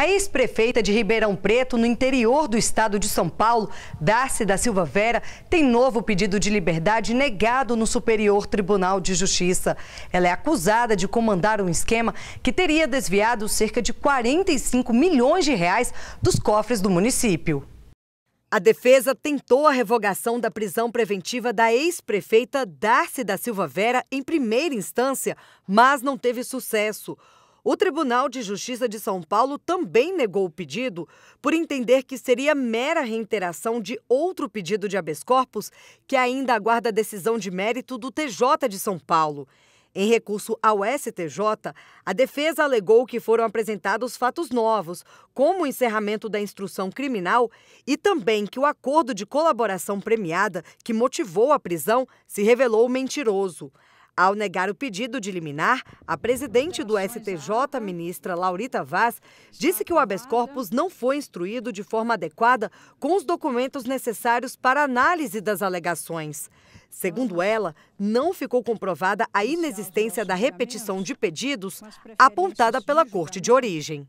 A ex-prefeita de Ribeirão Preto, no interior do estado de São Paulo, Darcy da Silva Vera, tem novo pedido de liberdade negado no Superior Tribunal de Justiça. Ela é acusada de comandar um esquema que teria desviado cerca de 45 milhões de reais dos cofres do município. A defesa tentou a revogação da prisão preventiva da ex-prefeita Darcy da Silva Vera em primeira instância, mas não teve sucesso. O Tribunal de Justiça de São Paulo também negou o pedido por entender que seria mera reiteração de outro pedido de habeas corpus que ainda aguarda decisão de mérito do TJ de São Paulo. Em recurso ao STJ, a defesa alegou que foram apresentados fatos novos, como o encerramento da instrução criminal e também que o acordo de colaboração premiada que motivou a prisão se revelou mentiroso. Ao negar o pedido de liminar, a presidente do STJ, ministra Laurita Vaz, disse que o habeas corpus não foi instruído de forma adequada com os documentos necessários para análise das alegações. Segundo ela, não ficou comprovada a inexistência da repetição de pedidos apontada pela corte de origem.